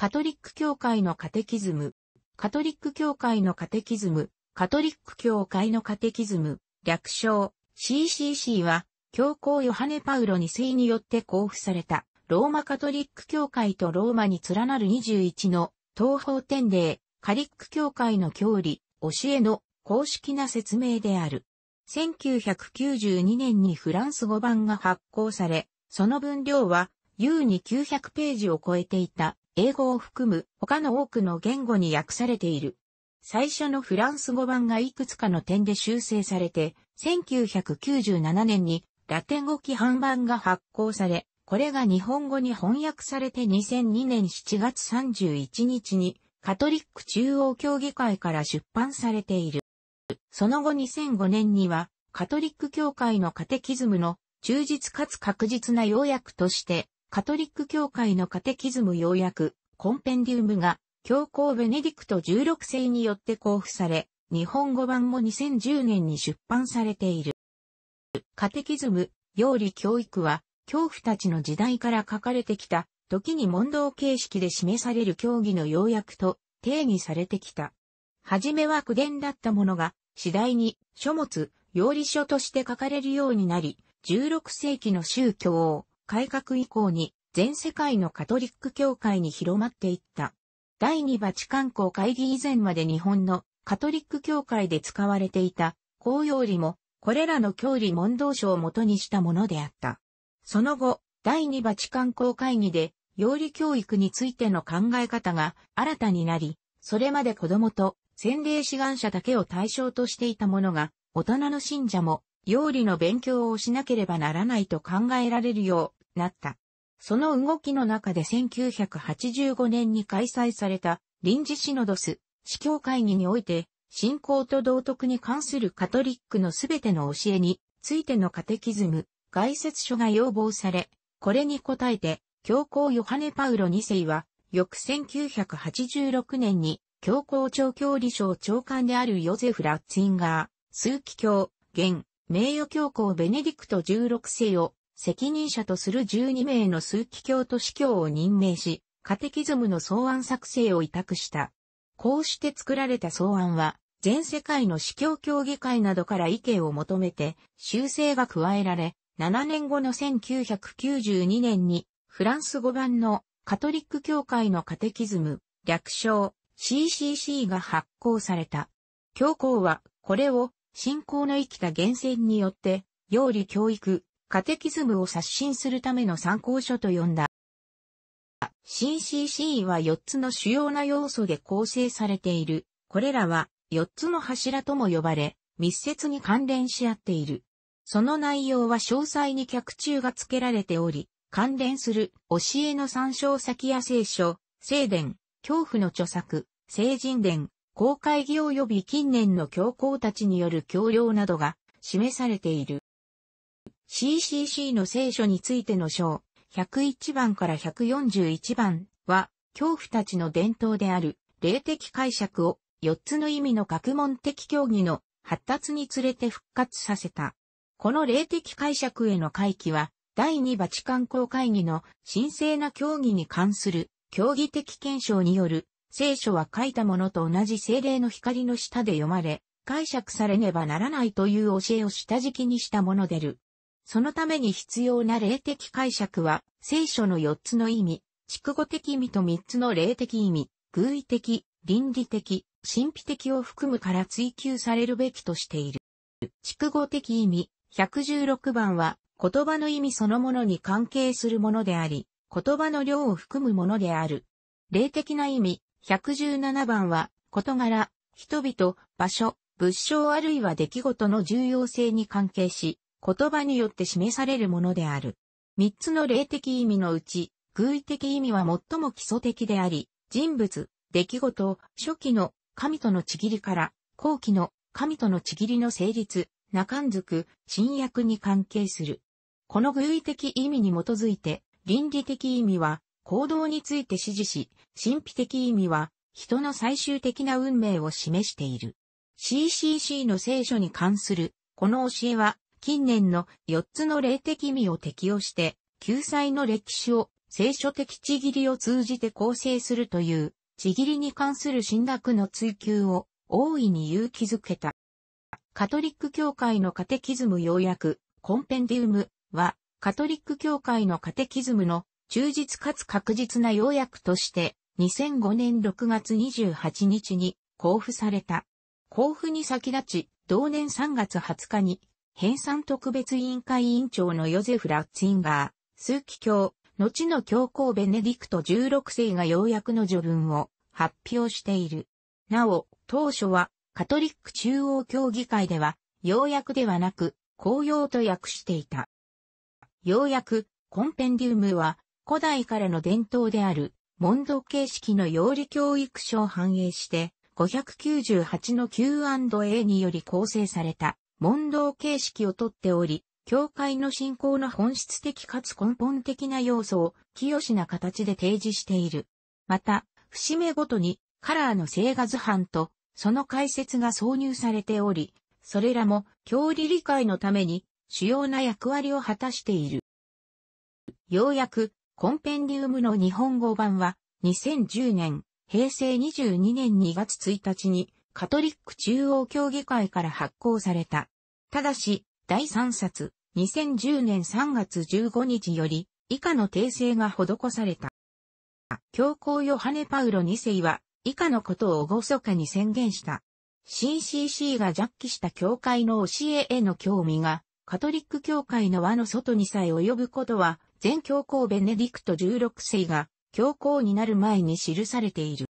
カトリック教会のカテキズム、カトリック教会のカテキズム、カトリック教会のカテキズム、略称。CCC は、教皇ヨハネ・パウロ2世によって交付された、ローマカトリック教会とローマに連なる21の東方典礼、カリック教会の教理、教えの公式な説明である。1992年にフランス語版が発行され、その分量は優に900ページを超えていた。英語を含む他の多くの言語に訳されている。最初のフランス語版がいくつかの点で修正されて、1997年にラテン語規範版が発行され、これが日本語に翻訳されて2002年7月31日にカトリック中央協議会から出版されている。その後2005年にはカトリック教会のカテキズムの忠実かつ確実な要約としてカトリック教会のカテキズム要約コンペンディウムが教皇ベネディクト16世によって交付され、日本語版も2010年に出版されている。カテキズム、要理教育は、恐怖たちの時代から書かれてきた、時に問答形式で示される教義の要約と定義されてきた。はじめは苦伝だったものが、次第に書物、要理書として書かれるようになり、16世紀の宗教を改革以降に全世界のカトリック教会に広まっていった。第二バチカン公会議以前まで日本のカトリック教会で使われていた公用理も、これらの教理問答書を元にしたものであった。その後、第二バチカン公会議で、用理教育についての考え方が新たになり、それまで子供と洗礼志願者だけを対象としていたものが、大人の信者も、用理の勉強をしなければならないと考えられるようなった。その動きの中で1985年に開催された臨時シノドス、司教会議において、信仰と道徳に関するカトリックのすべての教えについてのカテキズム、概説書が要望され、これに応えて、教皇ヨハネ・パウロ2世は、翌1986年に、教皇長教理省長官であるヨゼフ・ラッツィンガー、枢機卿、現、名誉教皇ベネディクト16世を責任者とする12名の枢機卿と司教を任命し、カテキズムの草案作成を委託した。こうして作られた草案は、全世界の司教協議会などから意見を求めて、修正が加えられ、7年後の1992年に、フランス語版のカトリック教会のカテキズム、略称 CCC が発行された。教皇は、これを、信仰の生きた源泉によって、用理教育、カテキズムを刷新するための参考書と呼んだ。CCC は4つの主要な要素で構成されている。これらは4つの柱とも呼ばれ、密接に関連し合っている。その内容は詳細に脚注が付けられており、関連する教えの参照先や聖書、聖伝、恐怖の著作、聖人伝、公開義及び近年の教皇たちによる教養などが示されている。CCC の聖書についての章、101番から141番は、恐怖たちの伝統である霊的解釈を4つの意味の学問的教義の発達につれて復活させた。この霊的解釈への回帰は、第二バチカン公会議の神聖な教義に関する教義的検証による聖書は書いたものと同じ精霊の光の下で読まれ、解釈されねばならないという教えを下敷きにしたものでる。そのために必要な霊的解釈は、聖書の4つの意味、畜語的意味と3つの霊的意味、偶意的、倫理的、神秘的を含むから追求されるべきとしている。畜語的意味、116番は、言葉の意味そのものに関係するものであり、言葉の量を含むものである。霊的な意味、117番は、事柄、人々、場所、物証あるいは出来事の重要性に関係し、言葉によって示されるものである。三つの霊的意味のうち、偶意的意味は最も基礎的であり、人物、出来事、初期の神とのちぎりから、後期の神とのちぎりの成立、中んづく、新約に関係する。この偶意的意味に基づいて、倫理的意味は、行動について指示し、神秘的意味は、人の最終的な運命を示している。CCC の聖書に関する、この教えは、近年の4つの霊的意味を適用して、救済の歴史を聖書的地切りを通じて構成するという、地切りに関する神学の追求を大いに勇気づけた。カトリック教会のカテキズム要約、コンペンディウムは、カトリック教会のカテキズムの忠実かつ確実な要約として、2005年6月28日に交付された。交付に先立ち、同年3月20日に、編纂特別委員会委員長のヨゼフ・ラッツィンガー、数奇教、後の教皇ベネディクト16世が要約の序文を発表している。なお、当初はカトリック中央協議会では要約ではなく公用と訳していた。要約、コンペンディウムは古代からの伝統である問答形式の要理教育書を反映して598の Q&A により構成された問答形式をとっており、教会の信仰の本質的かつ根本的な要素を清しな形で提示している。また、節目ごとにカラーの聖画図版とその解説が挿入されており、それらも教理理解のために主要な役割を果たしている。ようやくコンペンディウムの日本語版は2010年平成22年2月1日にカトリック中央協議会から発行された。ただし、第3冊2010年3月15日より、以下の訂正が施された。教皇ヨハネ・パウロ2世は、以下のことを厳かに宣言した。CCC が弱気した教会の教えへの興味が、カトリック教会の輪の外にさえ及ぶことは、前教皇ベネディクト16世が、教皇になる前に記されている。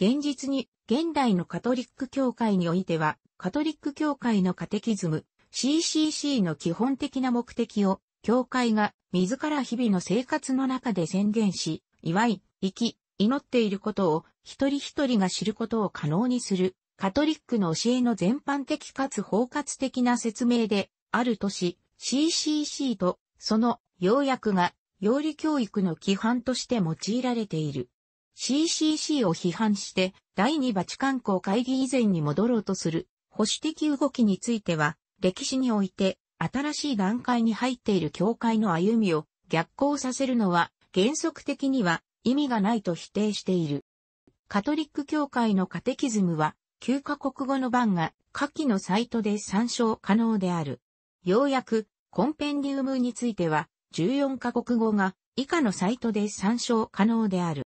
現実に、現代のカトリック教会においては、カトリック教会のカテキズム、CCC の基本的な目的を、教会が自ら日々の生活の中で宣言し、祝い、生き、祈っていることを一人一人が知ることを可能にする、カトリックの教えの全般的かつ包括的な説明であるとし、CCC とその要約が要理教育の規範として用いられている。CCC を批判して第二バチカン公会議以前に戻ろうとする保守的動きについては歴史において新しい段階に入っている教会の歩みを逆行させるのは原則的には意味がないと否定している。カトリック教会のカテキズムは9カ国語の版が下記のサイトで参照可能である。ようやくコンペンディウムについては14カ国語が以下のサイトで参照可能である。